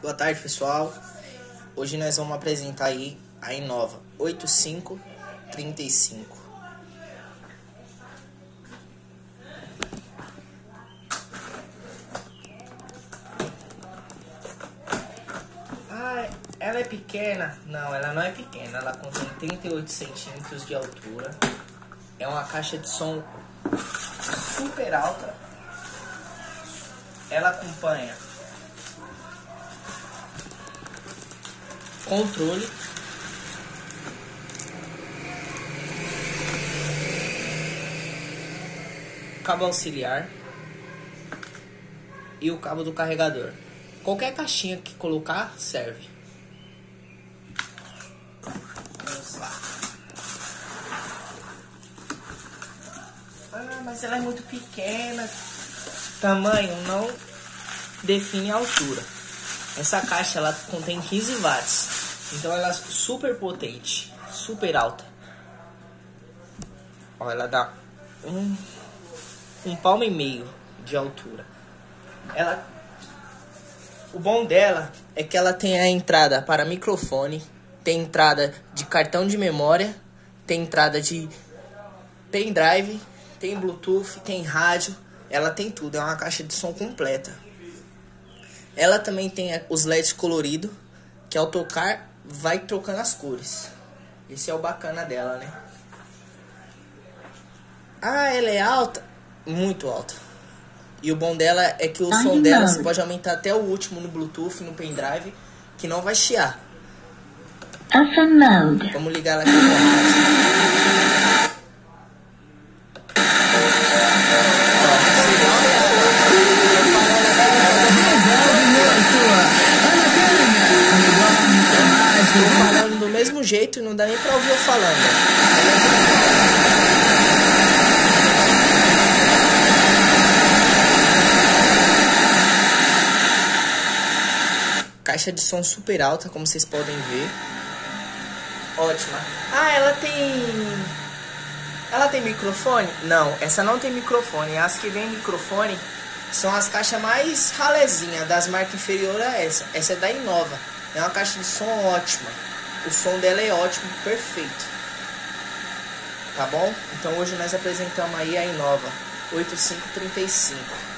Boa tarde, pessoal. Hoje nós vamos apresentar aí a Inova 8535. Ah, ela é pequena? Não, ela não é pequena. Ela contém 38 centímetros de altura. É uma caixa de som super alta. Ela acompanha controle cabo auxiliar e o cabo do carregador. Qualquer caixinha que colocar serve. Vamos lá. Ah, mas ela é muito pequena. Tamanho não define a altura. Essa caixa ela contém 15 watts. Então ela é super potente, super alta. Ó, ela dá um, um palmo e meio de altura. Ela, o bom dela é que ela tem a entrada para microfone, tem entrada de cartão de memória, tem entrada de pendrive, tem Bluetooth, tem rádio. Ela tem tudo, é uma caixa de som completa. Ela também tem os LEDs coloridos, que ao tocar vai trocando as cores. Esse é o bacana dela, né? Ah, ela é alta? Muito alta. E o bom dela é que o Tá som dela animado. você pode aumentar até o último no Bluetooth, no pendrive, que não vai chiar. FM mode. Vamos ligar ela aqui Tô falando do mesmo jeito não dá nem pra ouvir eu falando. Caixa de som super alta, como vocês podem ver. Ótima. Ah, ela tem. Ela tem microfone? Não, essa não tem microfone. As que vem microfone são as caixas mais ralezinhas, das marcas inferiores a essa. Essa é da Inova. É uma caixa de som ótima. O som dela é ótimo, perfeito. Tá bom? Então hoje nós apresentamos aí a Inova 8535.